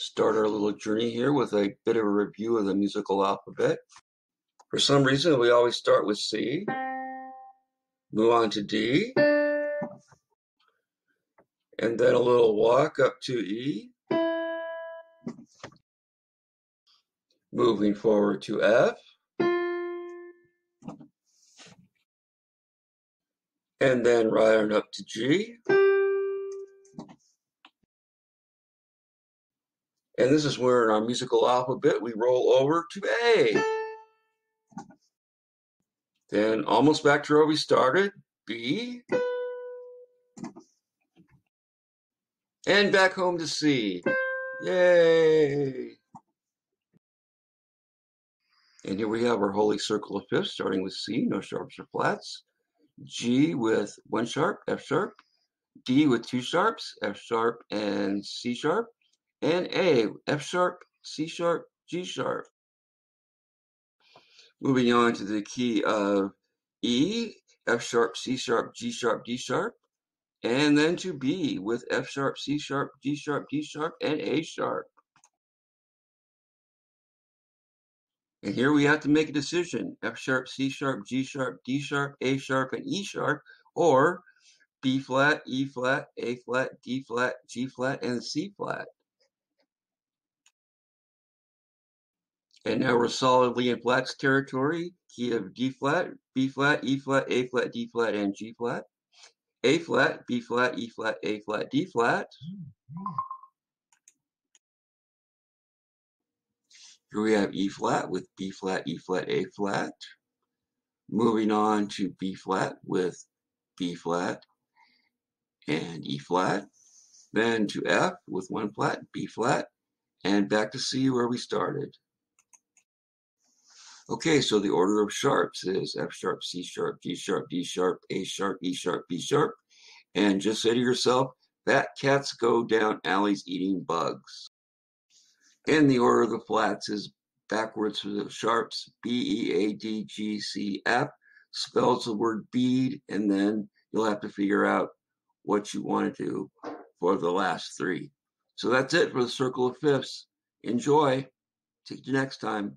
start our little journey here with a bit of a review of the musical alphabet. For some reason, we always start with C, move on to D, and then a little walk up to E, moving forward to F, and then right on up to G. And this is where in our musical alphabet we roll over to A. Then almost back to where we started, B. And back home to C. Yay! And here we have our holy circle of fifths, starting with C, no sharps or flats. G with one sharp, F sharp. D with two sharps, F sharp and C sharp and A, F sharp, C sharp, G sharp. Moving on to the key of E, F sharp, C sharp, G sharp, D sharp, and then to B with F sharp, C sharp, G sharp, D sharp, and A sharp. And here we have to make a decision, F sharp, C sharp, G sharp, D sharp, A sharp, and E sharp, or B flat, E flat, A flat, D flat, G flat, and C flat. And now we're solidly in flats territory. Key of D flat, B flat, E flat, A flat, D flat, and G flat. A flat, B flat, E flat, A flat, D flat. Here we have E flat with B flat, E flat, A flat. Moving on to B flat with B flat and E flat. Then to F with one flat, B flat, and back to C where we started. Okay, so the order of sharps is F sharp, C sharp, G sharp, D sharp, A sharp, E sharp, B sharp. And just say to yourself, fat cats go down alleys eating bugs. And the order of the flats is backwards for the sharps, B, E, A, D, G, C, F. Spells the word bead, and then you'll have to figure out what you want to do for the last three. So that's it for the circle of fifths. Enjoy. You next time.